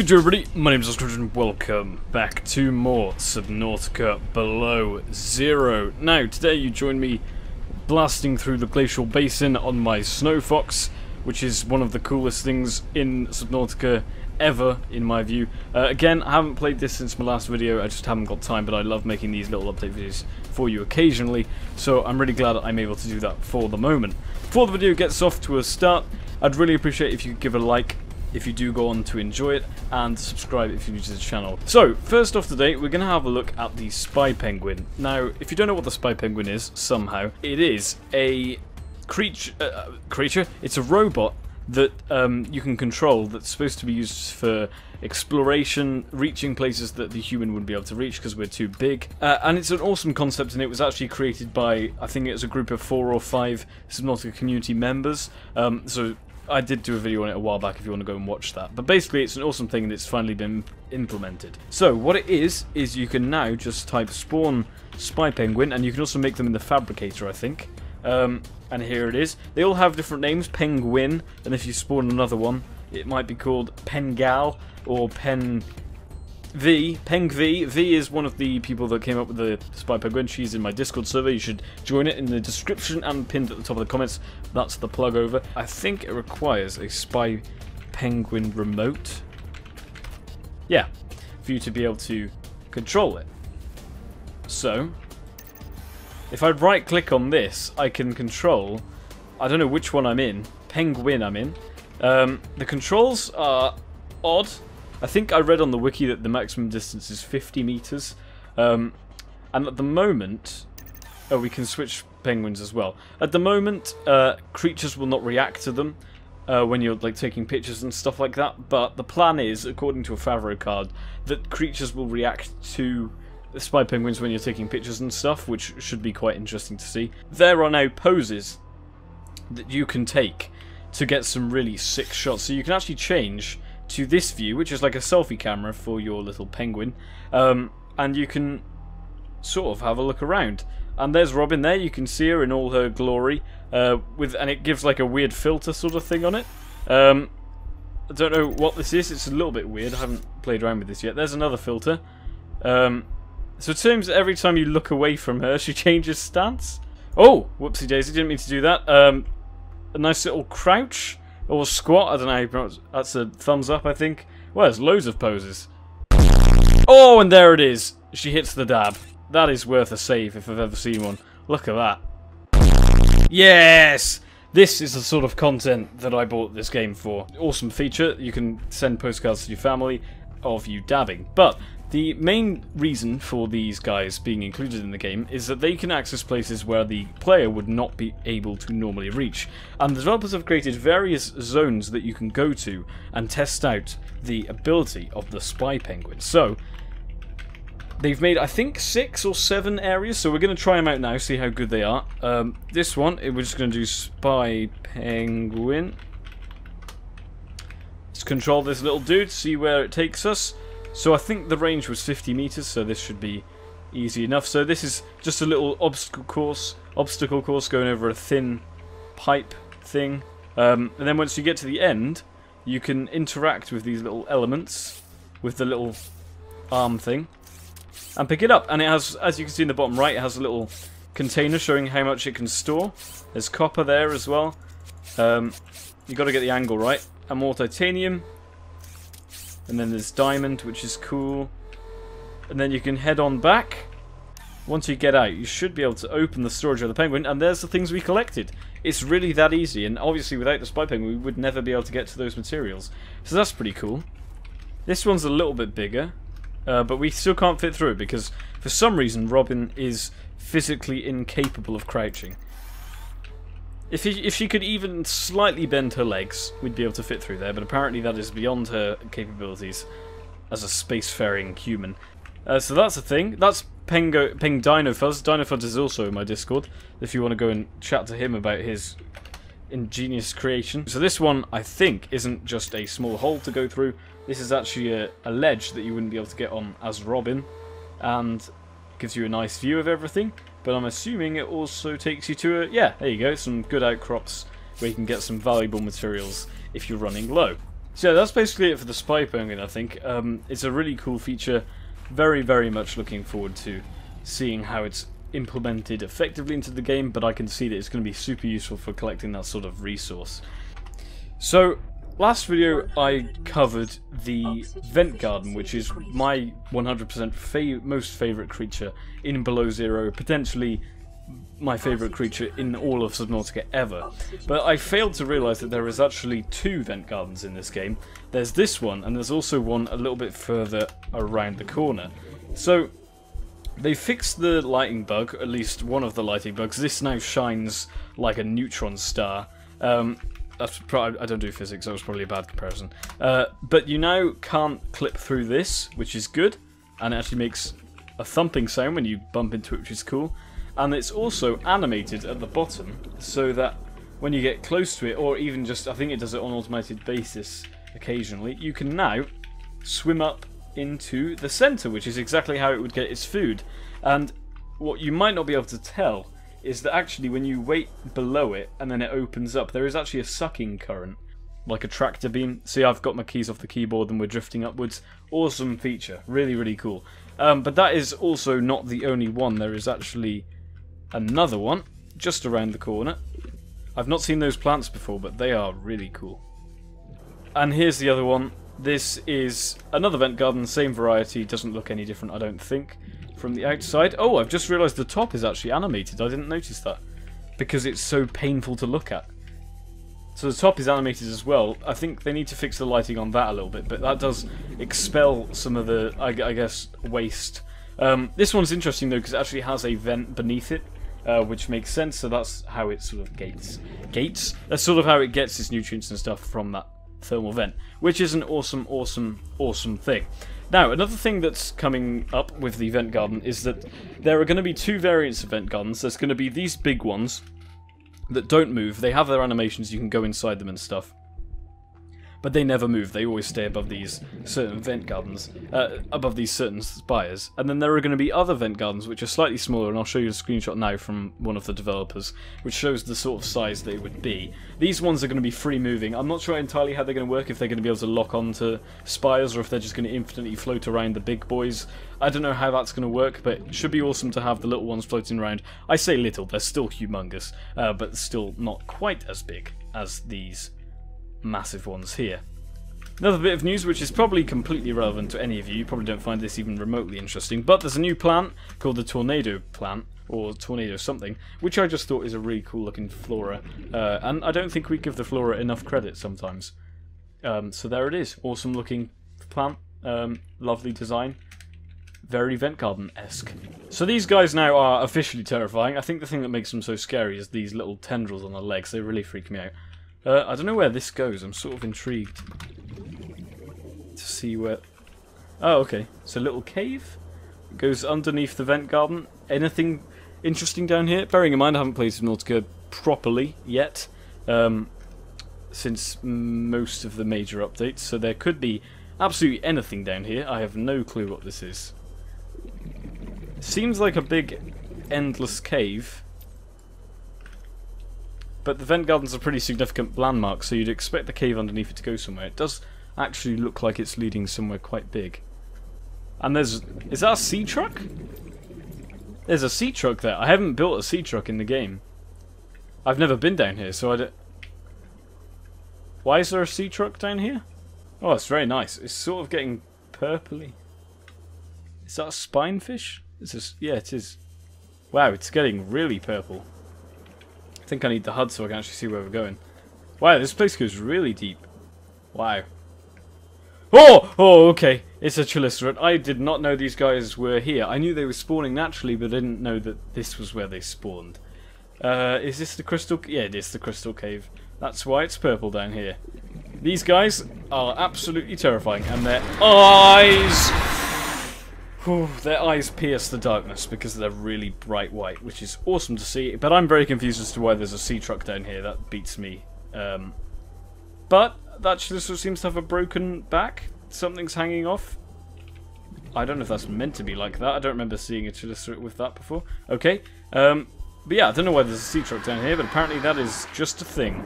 Good day everybody, my name is Oscar and welcome back to more Subnautica Below Zero. Now, today you join me blasting through the glacial basin on my Snow Fox, which is one of the coolest things in Subnautica ever, in my view. Uh, again, I haven't played this since my last video, I just haven't got time, but I love making these little update videos for you occasionally, so I'm really glad I'm able to do that for the moment. Before the video gets off to a start, I'd really appreciate if you could give a like if you do go on to enjoy it, and subscribe if you're new to the channel. So, first off today, we're going to have a look at the Spy Penguin. Now, if you don't know what the Spy Penguin is, somehow, it is a creature, uh, creature, it's a robot that um, you can control that's supposed to be used for exploration, reaching places that the human wouldn't be able to reach because we're too big. Uh, and it's an awesome concept, and it was actually created by, I think it was a group of four or five Subnautica community members. Um, so I did do a video on it a while back if you want to go and watch that. But basically, it's an awesome thing and it's finally been implemented. So, what it is, is you can now just type spawn spy penguin, and you can also make them in the fabricator, I think. Um, and here it is. They all have different names, penguin, and if you spawn another one, it might be called pengal or pen V, Peng V. V is one of the people that came up with the Spy Penguin. She's in my Discord server. You should join it in the description and pinned at the top of the comments. That's the plug over. I think it requires a Spy Penguin remote. Yeah, for you to be able to control it. So, if I right click on this, I can control, I don't know which one I'm in, Penguin I'm in. Um, the controls are odd I think I read on the wiki that the maximum distance is 50 meters. Um, and at the moment... Oh, we can switch penguins as well. At the moment, uh, creatures will not react to them uh, when you're like taking pictures and stuff like that. But the plan is, according to a Favro card, that creatures will react to spy penguins when you're taking pictures and stuff, which should be quite interesting to see. There are now poses that you can take to get some really sick shots. So you can actually change to this view, which is like a selfie camera for your little penguin, um, and you can sort of have a look around. And there's Robin there, you can see her in all her glory, uh, with and it gives like a weird filter sort of thing on it. Um, I don't know what this is, it's a little bit weird, I haven't played around with this yet. There's another filter. Um, so it seems every time you look away from her, she changes stance. Oh, whoopsie daisy, didn't mean to do that. Um, a nice little crouch. Or squat, I don't know how you pronounce That's a thumbs up, I think. Well, there's loads of poses. Oh, and there it is. She hits the dab. That is worth a save if I've ever seen one. Look at that. Yes! This is the sort of content that I bought this game for. Awesome feature. You can send postcards to your family of you dabbing. But the main reason for these guys being included in the game is that they can access places where the player would not be able to normally reach. And the developers have created various zones that you can go to and test out the ability of the Spy Penguin. So, they've made, I think, six or seven areas, so we're going to try them out now, see how good they are. Um, this one, we're just going to do Spy Penguin. Let's control this little dude, see where it takes us. So I think the range was 50 meters, so this should be easy enough. So this is just a little obstacle course, obstacle course going over a thin pipe thing. Um, and then once you get to the end, you can interact with these little elements with the little arm thing and pick it up. And it has, as you can see in the bottom right, it has a little container showing how much it can store. There's copper there as well. Um, you got to get the angle right. And more titanium. And then there's diamond, which is cool. And then you can head on back. Once you get out, you should be able to open the storage of the penguin, and there's the things we collected. It's really that easy, and obviously without the spy penguin, we would never be able to get to those materials. So that's pretty cool. This one's a little bit bigger, uh, but we still can't fit through it because for some reason Robin is physically incapable of crouching. If, he, if she could even slightly bend her legs, we'd be able to fit through there, but apparently that is beyond her capabilities as a spacefaring human. Uh, so that's a thing. That's Pengo, Peng Dinofuzz. Dinofuzz is also in my Discord, if you want to go and chat to him about his ingenious creation. So this one, I think, isn't just a small hole to go through. This is actually a, a ledge that you wouldn't be able to get on as Robin, and gives you a nice view of everything. But I'm assuming it also takes you to a... Yeah, there you go, some good outcrops where you can get some valuable materials if you're running low. So yeah, that's basically it for the spy penguin, I think. Um, it's a really cool feature. Very, very much looking forward to seeing how it's implemented effectively into the game, but I can see that it's going to be super useful for collecting that sort of resource. So, last video I covered the Vent Garden, which is my 100% fa most favourite creature in Below Zero, potentially my favourite creature in all of Subnautica ever. But I failed to realise that there is actually two vent gardens in this game. There's this one, and there's also one a little bit further around the corner. So, they fixed the lighting bug, at least one of the lighting bugs. This now shines like a neutron star. Um, I don't do physics, that was probably a bad comparison. Uh, but you now can't clip through this, which is good, and it actually makes a thumping sound when you bump into it, which is cool and it's also animated at the bottom so that when you get close to it or even just I think it does it on automated basis occasionally you can now swim up into the center which is exactly how it would get its food and what you might not be able to tell is that actually when you wait below it and then it opens up there is actually a sucking current like a tractor beam. See, I've got my keys off the keyboard and we're drifting upwards. Awesome feature. Really, really cool. Um, but that is also not the only one. There is actually another one just around the corner. I've not seen those plants before, but they are really cool. And here's the other one. This is another vent garden, same variety, doesn't look any different, I don't think, from the outside. Oh, I've just realised the top is actually animated. I didn't notice that because it's so painful to look at. So the top is animated as well. I think they need to fix the lighting on that a little bit, but that does expel some of the, I, guess, waste. Um, this one's interesting though because it actually has a vent beneath it, uh, which makes sense. So that's how it sort of gates. Gates? That's sort of how it gets its nutrients and stuff from that thermal vent, which is an awesome, awesome, awesome thing. Now, another thing that's coming up with the vent garden is that there are going to be two variants of vent gardens. There's going to be these big ones that don't move. They have their animations, you can go inside them and stuff but they never move. They always stay above these certain vent gardens, uh, above these certain spires. And then there are going to be other vent gardens which are slightly smaller, and I'll show you a screenshot now from one of the developers, which shows the sort of size they would be. These ones are going to be free moving. I'm not sure entirely how they're going to work, if they're going to be able to lock onto spires, or if they're just going to infinitely float around the big boys. I don't know how that's going to work, but it should be awesome to have the little ones floating around. I say little, they're still humongous, uh, but still not quite as big as these massive ones here. Another bit of news which is probably completely irrelevant to any of you, you probably don't find this even remotely interesting, but there's a new plant called the Tornado plant, or Tornado something, which I just thought is a really cool looking flora, uh, and I don't think we give the flora enough credit sometimes. Um, so there it is, awesome looking plant, um, lovely design, very vent garden-esque. So these guys now are officially terrifying. I think the thing that makes them so scary is these little tendrils on their legs, they really freak me out. Uh, I don't know where this goes. I'm sort of intrigued to see where... Oh, okay. It's a little cave. It goes underneath the vent garden. Anything interesting down here? Bearing in mind I haven't played Subnautica properly yet, um, since most of the major updates, so there could be absolutely anything down here. I have no clue what this is. Seems like a big endless cave. But the vent garden's a pretty significant landmark, so you'd expect the cave underneath it to go somewhere. It does actually look like it's leading somewhere quite big. And there's... Is that a sea truck? There's a sea truck there. I haven't built a sea truck in the game. I've never been down here, so I don't... Why is there a sea truck down here? Oh, it's very nice. It's sort of getting purpley. Is that a spinefish? Is this... Yeah, it is. Wow, it's getting really purple think I need the HUD so I can actually see where we're going. Wow, this place goes really deep. Wow. Oh! Oh, okay. It's a Chelicerate. I did not know these guys were here. I knew they were spawning naturally, but I didn't know that this was where they spawned. Uh, is this the crystal... Yeah, it is the crystal cave. That's why it's purple down here. These guys are absolutely terrifying, and their eyes Their eyes pierce the darkness because they're really bright white, which is awesome to see. But I'm very confused as to why there's a sea truck down here. That beats me. Um, but that just seems to have a broken back. Something's hanging off. I don't know if that's meant to be like that. I don't remember seeing a Chelicerate with that before. Okay. Um, but yeah, I don't know why there's a sea truck down here, but apparently that is just a thing.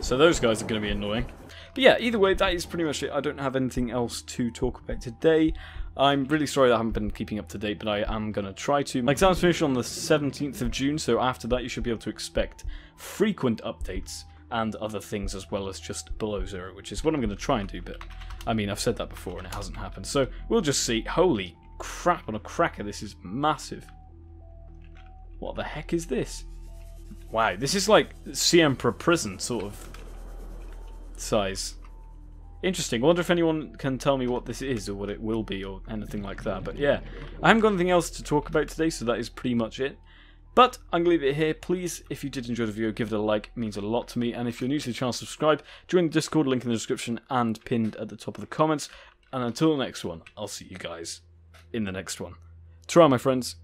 So those guys are going to be annoying. But yeah, either way, that is pretty much it. I don't have anything else to talk about today. I'm really sorry that I haven't been keeping up to date, but I am going to try to. My exams finish on the 17th of June, so after that you should be able to expect frequent updates and other things as well as just below zero, which is what I'm going to try and do, but I mean, I've said that before and it hasn't happened, so we'll just see. Holy crap on a cracker, this is massive. What the heck is this? Wow, this is like Sea Emperor Prison sort of size. Interesting. Wonder if anyone can tell me what this is or what it will be or anything like that. But yeah, I haven't got anything else to talk about today, so that is pretty much it. But I'm going to leave it here. Please, if you did enjoy the video, give it a like. It means a lot to me. And if you're new to the channel, subscribe. Join the Discord, link in the description and pinned at the top of the comments. And until next one, I'll see you guys in the next one. Try, my friends.